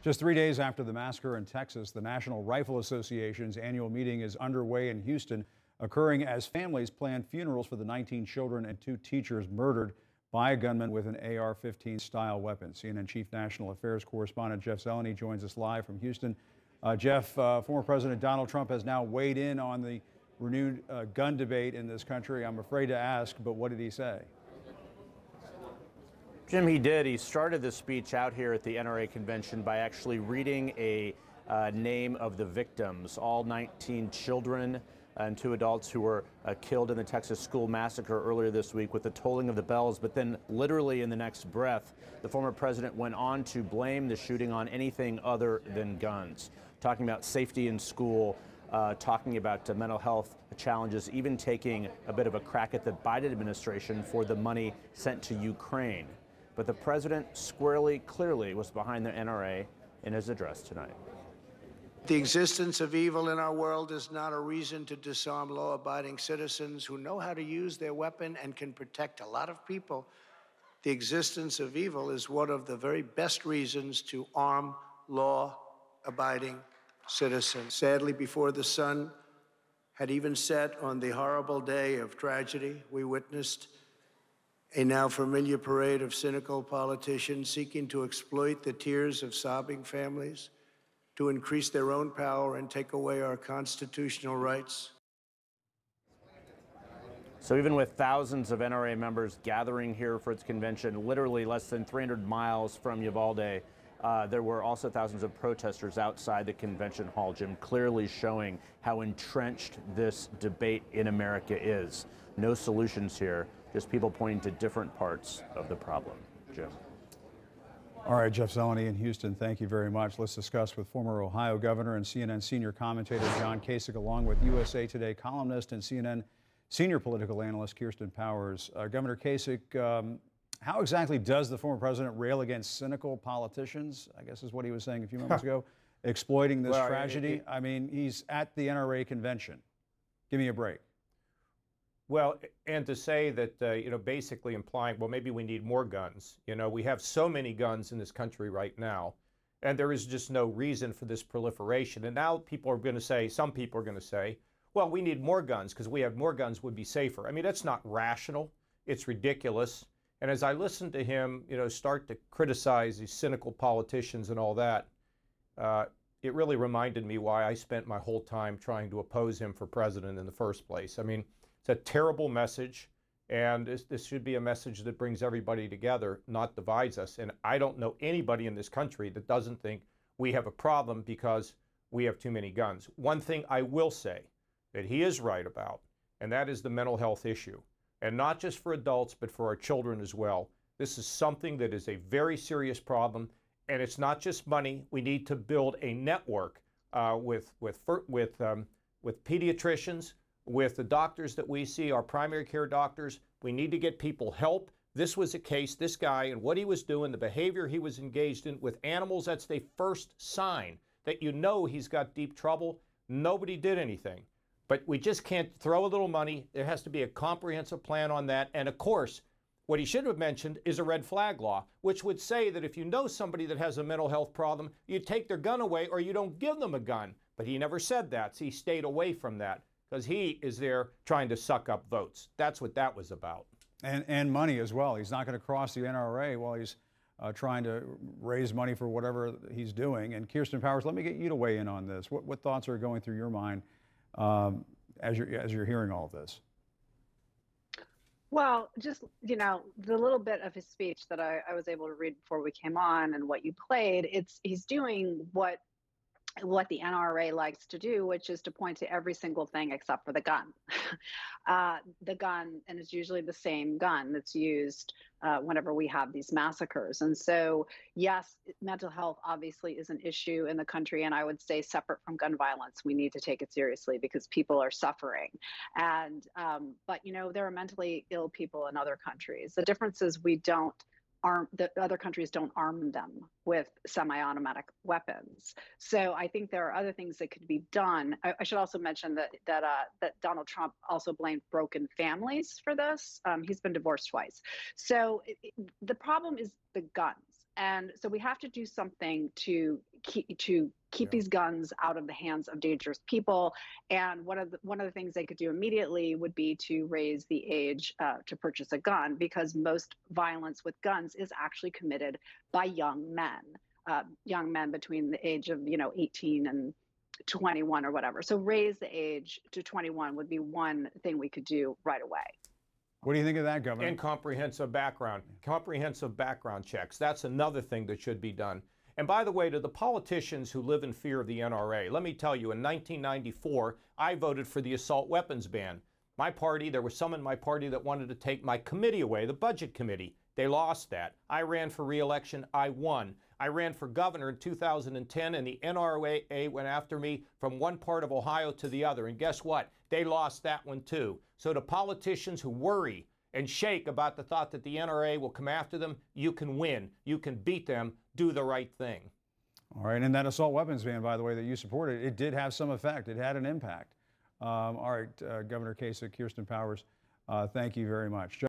Just three days after the massacre in Texas, the National Rifle Association's annual meeting is underway in Houston, occurring as families plan funerals for the 19 children and two teachers murdered by a gunman with an AR 15 style weapon. CNN Chief National Affairs correspondent Jeff Zeleny joins us live from Houston. Uh, Jeff, uh, former President Donald Trump has now weighed in on the renewed uh, gun debate in this country. I'm afraid to ask, but what did he say? Jim, he did. He started the speech out here at the NRA convention by actually reading a uh, name of the victims, all 19 children and two adults who were uh, killed in the Texas school massacre earlier this week with the tolling of the bells. But then, literally in the next breath, the former president went on to blame the shooting on anything other than guns, talking about safety in school. Uh, talking about uh, mental health challenges, even taking a bit of a crack at the Biden administration for the money sent to Ukraine. But the president squarely, clearly was behind the NRA in his address tonight. The existence of evil in our world is not a reason to disarm law abiding citizens who know how to use their weapon and can protect a lot of people. The existence of evil is one of the very best reasons to arm law abiding citizens. Sadly, before the sun had even set on the horrible day of tragedy, we witnessed a now familiar parade of cynical politicians seeking to exploit the tears of sobbing families to increase their own power and take away our constitutional rights. So, even with thousands of NRA members gathering here for its convention, literally less than 300 miles from Uvalde, uh, there were also thousands of protesters outside the convention hall, Jim, clearly showing how entrenched this debate in America is. No solutions here just people pointing to different parts of the problem. Jim. All right, Jeff Zeleny in Houston, thank you very much. Let's discuss with former Ohio governor and CNN senior commentator John Kasich, along with USA Today columnist and CNN senior political analyst Kirsten Powers. Uh, governor Kasich, um, how exactly does the former president rail against cynical politicians? I guess is what he was saying a few moments ago, exploiting this well, tragedy. It, it, I mean, he's at the NRA convention. Give me a break. Well, and to say that, uh, you know, basically implying, well, maybe we need more guns. You know, we have so many guns in this country right now, and there is just no reason for this proliferation. And now people are going to say, some people are going to say, well, we need more guns because we have more guns would be safer. I mean, that's not rational. It's ridiculous. And as I listened to him, you know, start to criticize these cynical politicians and all that, uh, it really reminded me why I spent my whole time trying to oppose him for president in the first place. I mean, it's a terrible message, and this, this should be a message that brings everybody together, not divides us. And I don't know anybody in this country that doesn't think we have a problem because we have too many guns. One thing I will say that he is right about, and that is the mental health issue. And not just for adults, but for our children as well. This is something that is a very serious problem, and it's not just money. We need to build a network uh, with with with um, with pediatricians, with the doctors that we see, our primary care doctors. We need to get people help. This was a case, this guy and what he was doing, the behavior he was engaged in with animals, that's the first sign that you know he's got deep trouble. Nobody did anything. But we just can't throw a little money. There has to be a comprehensive plan on that. And of course, what he should have mentioned is a red flag law, which would say that if you know somebody that has a mental health problem, you take their gun away or you don't give them a gun. But he never said that, so he stayed away from that because he is there trying to suck up votes. That's what that was about. And, and money as well. He's not going to cross the NRA while he's uh, trying to raise money for whatever he's doing. And Kirsten Powers, let me get you to weigh in on this. What, what thoughts are going through your mind um, as, you're, as you're hearing all of this? Well, just, you know, the little bit of his speech that I, I was able to read before we came on and what you played, it's he's doing what what the NRA likes to do, which is to point to every single thing except for the gun. uh, the gun, and it's usually the same gun that's used uh, whenever we have these massacres. And so, yes, mental health obviously is an issue in the country. And I would say, separate from gun violence, we need to take it seriously because people are suffering. And, um, but, you know, there are mentally ill people in other countries. The difference is we don't arm the other countries don't arm them with semi-automatic weapons. So I think there are other things that could be done. I, I should also mention that that uh, that Donald Trump also blamed broken families for this. Um, he's been divorced twice. So it, it, the problem is the guns. And so we have to do something to keep to keep Yeah. these guns out of the hands of dangerous people. And one of the one of the things they could do immediately would be to raise the age uh, to purchase a gun, because most violence with guns is actually committed by young men, uh, young men between the age of you know 18 and 21 or whatever. So raise the age to 21 would be one thing we could do right away. What do you think of that, Governor? And comprehensive background, comprehensive background checks. That's another thing that should be done. And by the way, to the politicians who live in fear of the NRA, let me tell you, in 1994, I voted for the assault weapons ban. My party, there was some in my party that wanted to take my committee away, the budget committee. They lost that. I ran for reelection, I won. I ran for governor in 2010, and the NRA went after me from one part of Ohio to the other. And guess what? They lost that one too. So, to politicians who worry and shake about the thought that the NRA will come after them, you can win. You can beat them. Do the right thing. All right, and that assault weapons ban, by the way, that you supported, it did have some effect. It had an impact. Um, all right, uh, Governor Kasich, Kirsten Powers, uh, thank you very much.